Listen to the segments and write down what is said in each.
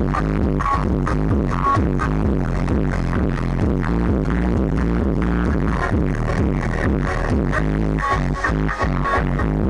Thank you.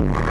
you.